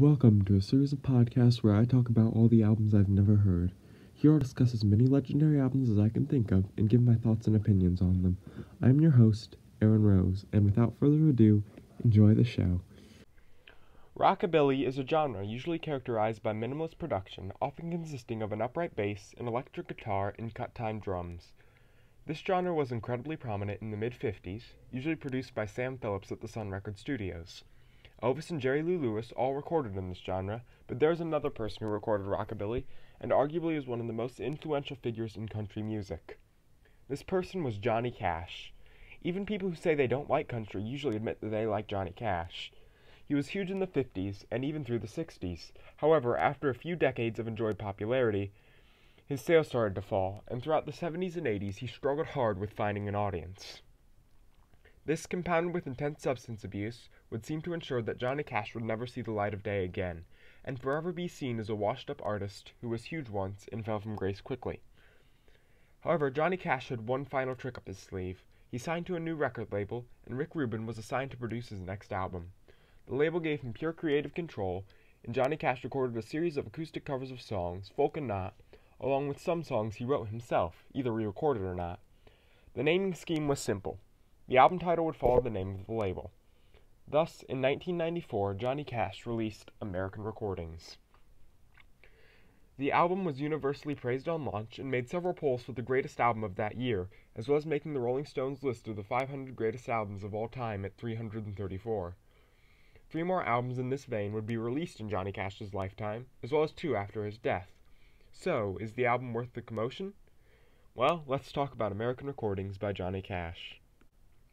Welcome to a series of podcasts where I talk about all the albums I've never heard. Here I'll discuss as many legendary albums as I can think of and give my thoughts and opinions on them. I'm your host, Erinn Rose, and without further ado, enjoy the show. Rockabilly is a genre usually characterized by minimalist production, often consisting of an upright bass, an electric guitar, and cut time drums. This genre was incredibly prominent in the mid 50s, usually produced by Sam Phillips at the Sun Record Studios. Elvis and Jerry Lee Lewis all recorded in this genre, but there's another person who recorded rockabilly, and arguably is one of the most influential figures in country music. This person was Johnny Cash. Even people who say they don't like country usually admit that they like Johnny Cash. He was huge in the 50s and even through the 60s. However, after a few decades of enjoyed popularity, his sales started to fall, and throughout the 70s and 80s he struggled hard with finding an audience. This, compounded with intense substance abuse, would seem to ensure that Johnny Cash would never see the light of day again, and forever be seen as a washed up artist who was huge once and fell from grace quickly. However, Johnny Cash had one final trick up his sleeve. He signed to a new record label, and Rick Rubin was assigned to produce his next album. The label gave him pure creative control, and Johnny Cash recorded a series of acoustic covers of songs, folk and not, along with some songs he wrote himself, either re recorded or not. The naming scheme was simple the album title would follow the name of the label. Thus, in 1994, Johnny Cash released American Recordings. The album was universally praised on launch and made several polls for the greatest album of that year, as well as making the Rolling Stones list of the 500 greatest albums of all time at 334. Three more albums in this vein would be released in Johnny Cash's lifetime, as well as two after his death. So, is the album worth the commotion? Well, let's talk about American Recordings by Johnny Cash.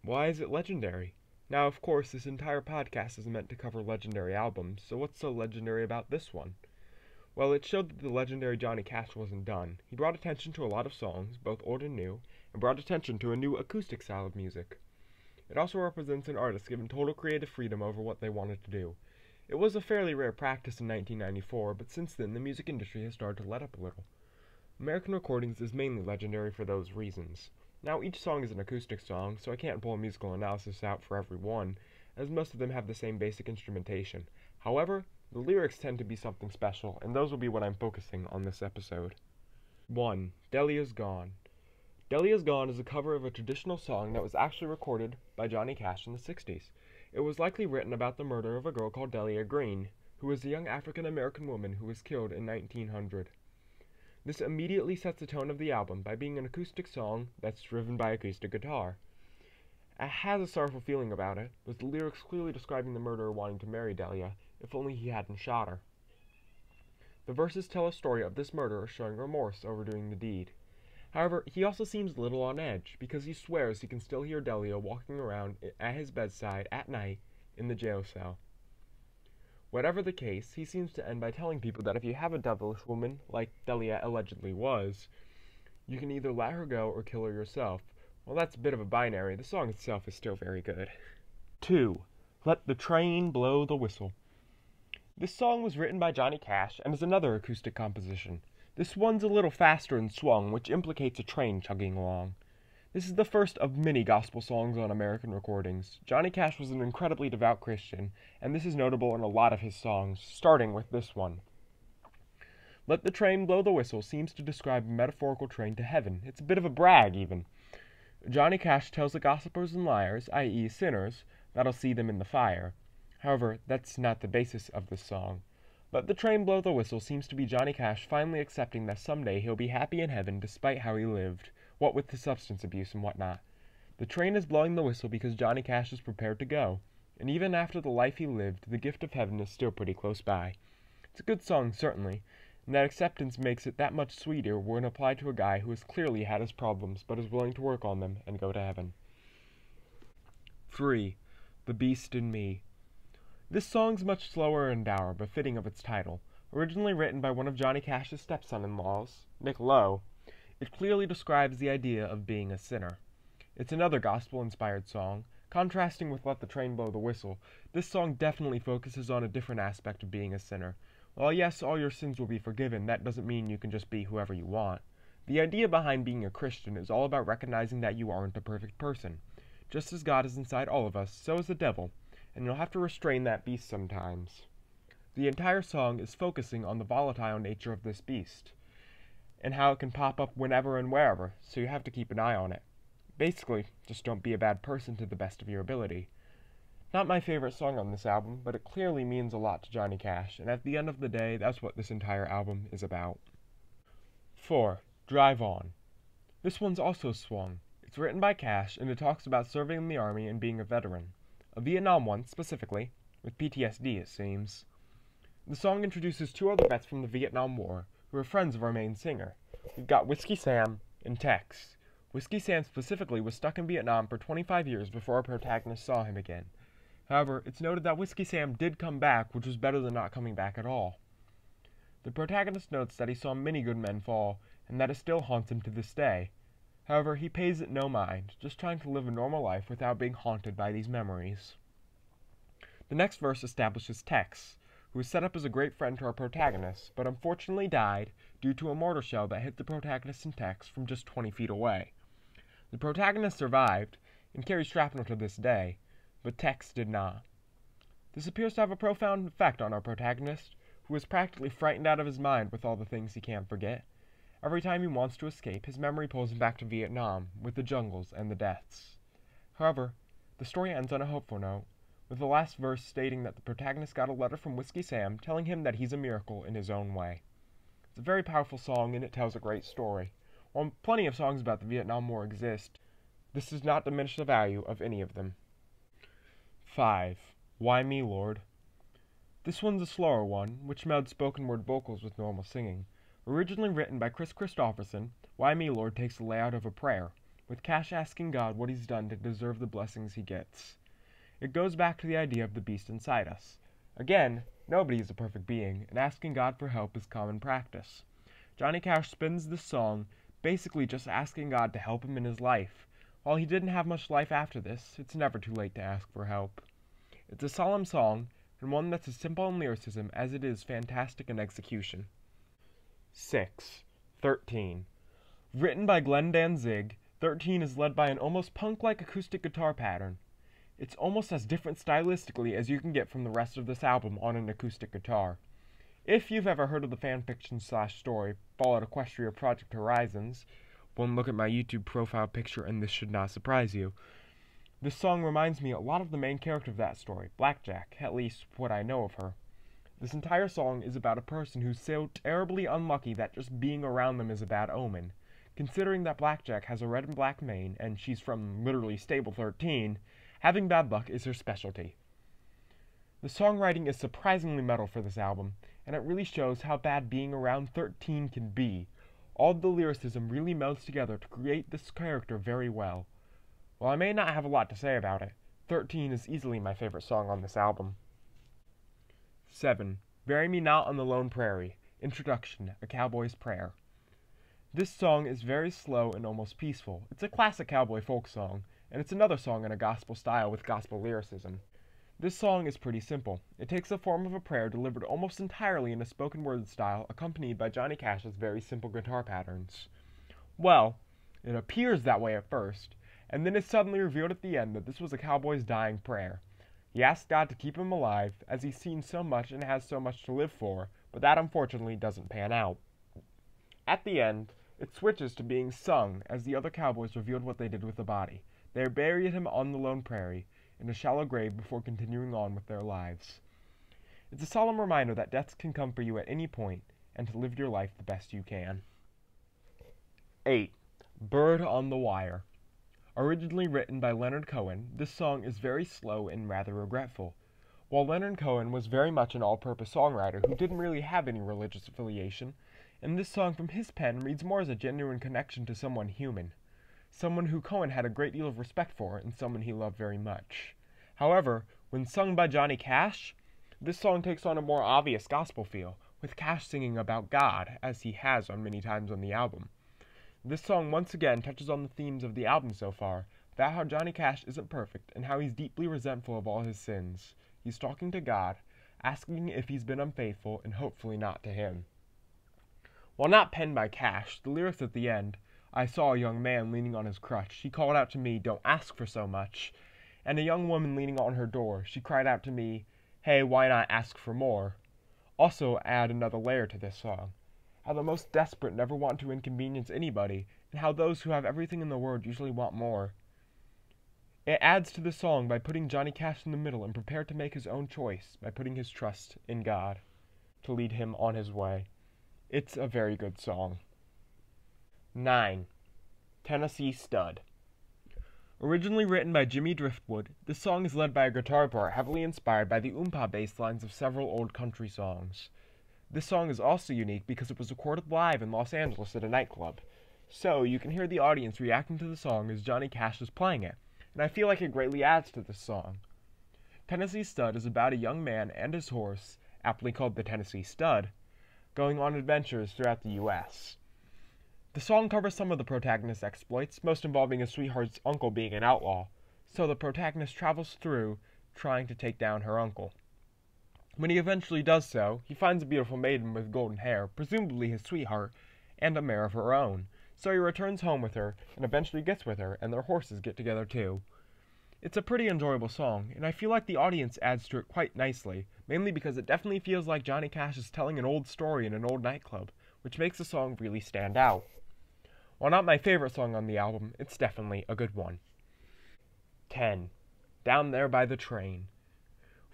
Why is it legendary? Now, of course, this entire podcast is meant to cover legendary albums, so what's so legendary about this one? Well, it showed that the legendary Johnny Cash wasn't done. He brought attention to a lot of songs, both old and new, and brought attention to a new acoustic style of music. It also represents an artist given total creative freedom over what they wanted to do. It was a fairly rare practice in 1994, but since then the music industry has started to let up a little. American Recordings is mainly legendary for those reasons. Now, each song is an acoustic song, so I can't pull a musical analysis out for every one, as most of them have the same basic instrumentation. However, the lyrics tend to be something special, and those will be what I'm focusing on this episode. 1. Delia's Gone. Delia's Gone is a cover of a traditional song that was actually recorded by Johnny Cash in the 60s. It was likely written about the murder of a girl called Delia Green, who was a young African American woman who was killed in 1900. This immediately sets the tone of the album by being an acoustic song that's driven by acoustic guitar. It has a sorrowful feeling about it, with the lyrics clearly describing the murderer wanting to marry Delia, if only he hadn't shot her. The verses tell a story of this murderer showing remorse over doing the deed. However, he also seems a little on edge, because he swears he can still hear Delia walking around at his bedside at night in the jail cell. Whatever the case, he seems to end by telling people that if you have a devilish woman, like Delia allegedly was, you can either let her go or kill her yourself. Well, that's a bit of a binary. The song itself is still very good. 2. Let the Train Blow the Whistle. This song was written by Johnny Cash and is another acoustic composition. This one's a little faster and swung, which implicates a train chugging along. This is the first of many gospel songs on American recordings. Johnny Cash was an incredibly devout Christian, and this is notable in a lot of his songs, starting with this one. Let the train blow the whistle seems to describe a metaphorical train to heaven. It's a bit of a brag, even. Johnny Cash tells the gossipers and liars, i.e., sinners, that'll see them in the fire. However, that's not the basis of the song. Let the train blow the whistle seems to be Johnny Cash finally accepting that someday he'll be happy in heaven despite how he lived what with the substance abuse and whatnot. The train is blowing the whistle because Johnny Cash is prepared to go, and even after the life he lived, the gift of heaven is still pretty close by. It's a good song, certainly, and that acceptance makes it that much sweeter when applied to a guy who has clearly had his problems but is willing to work on them and go to heaven. 3. The Beast in Me. This song's much slower and dour, befitting of its title. Originally written by one of Johnny Cash's stepson in laws, Nick Lowe, it clearly describes the idea of being a sinner. It's another gospel inspired song. Contrasting with Let the Train Blow the Whistle, this song definitely focuses on a different aspect of being a sinner. While yes, all your sins will be forgiven, that doesn't mean you can just be whoever you want. The idea behind being a Christian is all about recognizing that you aren't a perfect person. Just as God is inside all of us, so is the devil, and you'll have to restrain that beast sometimes. The entire song is focusing on the volatile nature of this beast, and how it can pop up whenever and wherever, so you have to keep an eye on it. Basically, just don't be a bad person to the best of your ability. Not my favorite song on this album, but it clearly means a lot to Johnny Cash, and at the end of the day, that's what this entire album is about. 4. Drive On. This one's also swung. It's written by Cash, and it talks about serving in the Army and being a veteran. A Vietnam one, specifically, with PTSD, it seems. The song introduces two other vets from the Vietnam War, who are friends of our main singer. We've got Whiskey Sam and Tex. Whiskey Sam specifically was stuck in Vietnam for 25 years before our protagonist saw him again. However, it's noted that Whiskey Sam did come back, which was better than not coming back at all. The protagonist notes that he saw many good men fall, and that it still haunts him to this day. However, he pays it no mind, just trying to live a normal life without being haunted by these memories. The next verse establishes Tex, who was set up as a great friend to our protagonist, but unfortunately died due to a mortar shell that hit the protagonist and Tex from just 20 feet away. The protagonist survived, and carries shrapnel to this day, but Tex did not. This appears to have a profound effect on our protagonist, who is practically frightened out of his mind with all the things he can't forget. Every time he wants to escape, his memory pulls him back to Vietnam, with the jungles and the deaths. However, the story ends on a hopeful note, with the last verse stating that the protagonist got a letter from Whiskey Sam telling him that he's a miracle in his own way. It's a very powerful song and it tells a great story. While plenty of songs about the Vietnam War exist, this does not diminish the value of any of them. 5. Why Me, Lord? This one's a slower one, which melds spoken word vocals with normal singing. Originally written by Kris Kristofferson, Why Me, Lord takes the layout of a prayer, with Cash asking God what he's done to deserve the blessings he gets. It goes back to the idea of the beast inside us. Again, nobody is a perfect being, and asking God for help is common practice. Johnny Cash spins this song basically just asking God to help him in his life. While he didn't have much life after this, it's never too late to ask for help. It's a solemn song, and one that's as simple in lyricism as it is fantastic in execution. 6. 13. Written by Glenn Danzig, 13 is led by an almost punk like acoustic guitar pattern. It's almost as different stylistically as you can get from the rest of this album on an acoustic guitar. If you've ever heard of the fanfiction slash story Fallout Equestria Project Horizons, one look at my YouTube profile picture and this should not surprise you. This song reminds me a lot of the main character of that story, Blackjack, at least what I know of her. This entire song is about a person who's so terribly unlucky that just being around them is a bad omen. Considering that Blackjack has a red and black mane and she's from literally Stable 13, having bad luck is her specialty. The songwriting is surprisingly metal for this album, and it really shows how bad being around 13 can be. All the lyricism really melds together to create this character very well. While I may not have a lot to say about it, 13 is easily my favorite song on this album. 7. Bury Me Not on the Lone Prairie Introduction A Cowboy's Prayer. This song is very slow and almost peaceful. It's a classic cowboy folk song, and it's another song in a gospel style with gospel lyricism. This song is pretty simple. It takes the form of a prayer delivered almost entirely in a spoken word style, accompanied by Johnny Cash's very simple guitar patterns. Well, it appears that way at first, and then it's suddenly revealed at the end that this was a cowboy's dying prayer. He asked God to keep him alive, as he's seen so much and has so much to live for, but that unfortunately doesn't pan out. At the end, it switches to being sung as the other cowboys revealed what they did with the body. They buried him on the lone prairie, in a shallow grave before continuing on with their lives. It's a solemn reminder that death can come for you at any point, and to live your life the best you can. 8. Bird on the Wire. Originally written by Leonard Cohen, this song is very slow and rather regretful. While Leonard Cohen was very much an all purpose songwriter who didn't really have any religious affiliation, and this song from his pen reads more as a genuine connection to someone human. Someone who Cohen had a great deal of respect for, and someone he loved very much. However, when sung by Johnny Cash, this song takes on a more obvious gospel feel, with Cash singing about God, as he has on many times on the album. This song once again touches on the themes of the album so far, about how Johnny Cash isn't perfect and how he's deeply resentful of all his sins. He's talking to God, asking if he's been unfaithful and hopefully not to him. While not penned by Cash, the lyrics at the end, I saw a young man leaning on his crutch. He called out to me, Don't ask for so much. And a young woman leaning on her door, she cried out to me, Hey, why not ask for more? also add another layer to this song. How the most desperate never want to inconvenience anybody, and how those who have everything in the world usually want more. It adds to the song by putting Johnny Cash in the middle and prepared to make his own choice by putting his trust in God to lead him on his way. It's a very good song. 9. Tennessee Stud. Originally written by Jimmy Driftwood, this song is led by a guitar part heavily inspired by the oompa bass lines of several old country songs. This song is also unique because it was recorded live in Los Angeles at a nightclub, so you can hear the audience reacting to the song as Johnny Cash is playing it, and I feel like it greatly adds to this song. Tennessee Stud is about a young man and his horse, aptly called the Tennessee Stud, going on adventures throughout the U.S. The song covers some of the protagonist's exploits, most involving his sweetheart's uncle being an outlaw, so the protagonist travels through trying to take down her uncle. When he eventually does so, he finds a beautiful maiden with golden hair, presumably his sweetheart, and a mare of her own, so he returns home with her and eventually gets with her, and their horses get together too. It's a pretty enjoyable song, and I feel like the audience adds to it quite nicely, mainly because it definitely feels like Johnny Cash is telling an old story in an old nightclub, which makes the song really stand out. While not my favorite song on the album, it's definitely a good one. 10. Down There by the Train.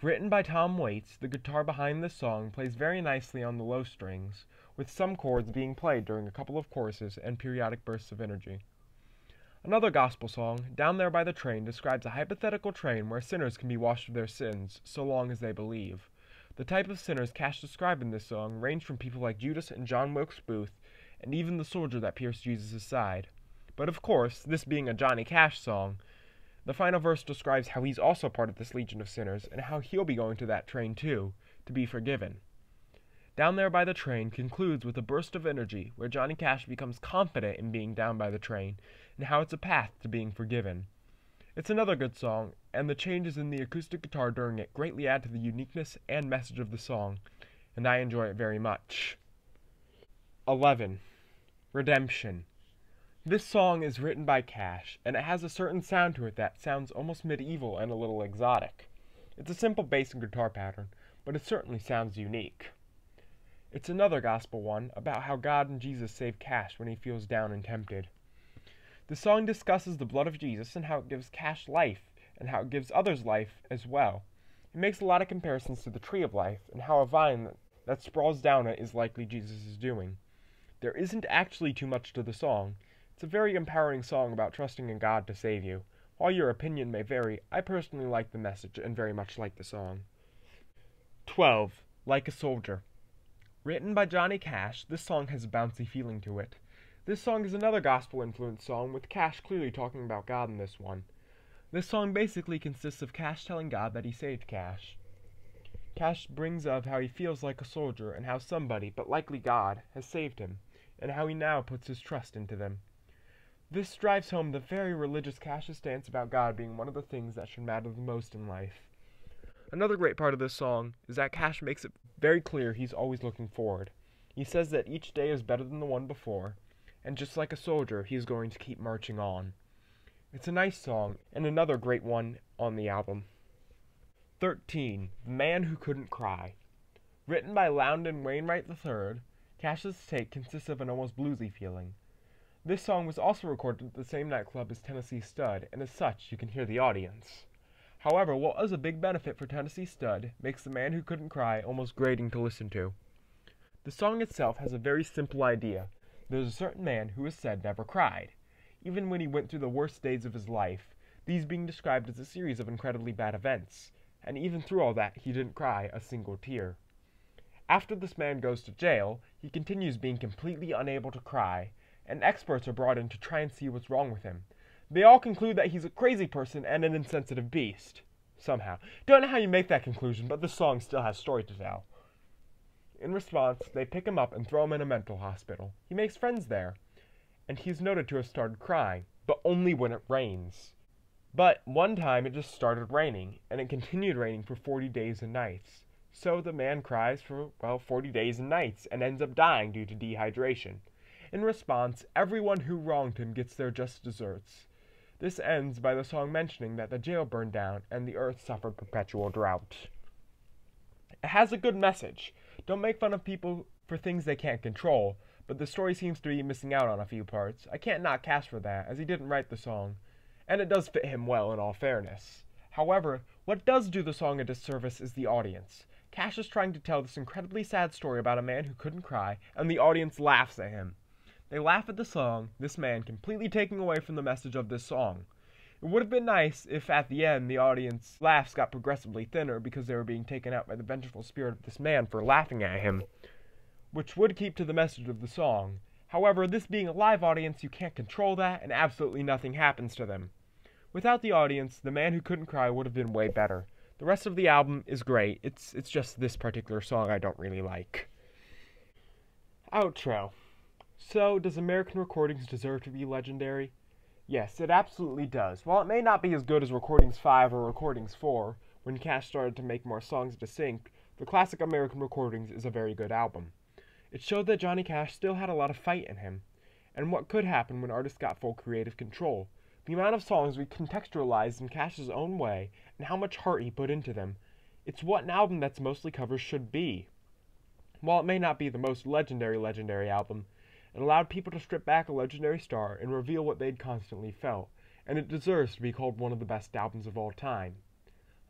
Written by Tom Waits, the guitar behind this song plays very nicely on the low strings, with some chords being played during a couple of choruses and periodic bursts of energy. Another gospel song, Down There by the Train, describes a hypothetical train where sinners can be washed of their sins, so long as they believe. The type of sinners Cash described in this song range from people like Judas and John Wilkes Booth and even the soldier that pierced Jesus' side. But of course, this being a Johnny Cash song, the final verse describes how he's also part of this legion of sinners and how he'll be going to that train too, to be forgiven. Down There by the Train concludes with a burst of energy where Johnny Cash becomes confident in being down by the train and how it's a path to being forgiven. It's another good song, and the changes in the acoustic guitar during it greatly add to the uniqueness and message of the song, and I enjoy it very much. 11. Redemption. This song is written by Cash, and it has a certain sound to it that sounds almost medieval and a little exotic. It's a simple bass and guitar pattern, but it certainly sounds unique. It's another gospel one about how God and Jesus save Cash when he feels down and tempted. The song discusses the blood of Jesus and how it gives Cash life, and how it gives others life as well. It makes a lot of comparisons to the tree of life, and how a vine that sprawls down it is likely Jesus' is doing. There isn't actually too much to the song. It's a very empowering song about trusting in God to save you. While your opinion may vary, I personally like the message and very much like the song. 12. Like a Soldier. Written by Johnny Cash, this song has a bouncy feeling to it. This song is another gospel influenced song, with Cash clearly talking about God in this one. This song basically consists of Cash telling God that he saved Cash. Cash brings up how he feels like a soldier and how somebody, but likely God, has saved him and how he now puts his trust into them. This drives home the very religious Cash's stance about God being one of the things that should matter the most in life. Another great part of this song is that Cash makes it very clear he's always looking forward. He says that each day is better than the one before, and just like a soldier, he is going to keep marching on. It's a nice song, and another great one on the album. 13. The Man Who Couldn't Cry. Written by Loudon Wainwright III, Cash's take consists of an almost bluesy feeling. This song was also recorded at the same nightclub as Tennessee Stud, and as such, you can hear the audience. However, what was a big benefit for Tennessee Stud makes The Man Who Couldn't Cry almost grating to listen to. The song itself has a very simple idea. There's a certain man who is said never cried, even when he went through the worst days of his life, these being described as a series of incredibly bad events, and even through all that he didn't cry a single tear. After this man goes to jail, he continues being completely unable to cry, and experts are brought in to try and see what's wrong with him. They all conclude that he's a crazy person and an insensitive beast. Somehow. Don't know how you make that conclusion, but the song still has story to tell. In response, they pick him up and throw him in a mental hospital. He makes friends there, and he's noted to have started crying, but only when it rains. But one time it just started raining, and it continued raining for 40 days and nights. So the man cries for, well, 40 days and nights and ends up dying due to dehydration. In response, everyone who wronged him gets their just deserts. This ends by the song mentioning that the jail burned down and the earth suffered perpetual drought. It has a good message. Don't make fun of people for things they can't control, but the story seems to be missing out on a few parts. I can't knock Cash for that, as he didn't write the song, and it does fit him well in all fairness. However, what does do the song a disservice is the audience. Cash is trying to tell this incredibly sad story about a man who couldn't cry, and the audience laughs at him. They laugh at the song, this man completely taking away from the message of this song. It would have been nice if at the end the audience laughs got progressively thinner because they were being taken out by the vengeful spirit of this man for laughing at him, which would keep to the message of the song. However, this being a live audience, you can't control that, and absolutely nothing happens to them. Without the audience, The Man Who Couldn't Cry would have been way better. The rest of the album is great. It's it's just this particular song I don't really like. Outro. So, does American Recordings deserve to be legendary? Yes, it absolutely does. While it may not be as good as Recordings 5 or Recordings 4, when Cash started to make more songs to sync, the classic American Recordings is a very good album. It showed that Johnny Cash still had a lot of fight in him, and what could happen when artists got full creative control. The amount of songs we contextualized in Cash's own way, and how much heart he put into them. It's what an album that's mostly covers should be. While it may not be the most legendary legendary album, it allowed people to strip back a legendary star and reveal what they'd constantly felt, and it deserves to be called one of the best albums of all time.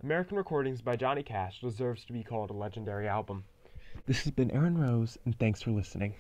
American Recordings by Johnny Cash deserves to be called a legendary album. This has been Erinn Rose, and thanks for listening.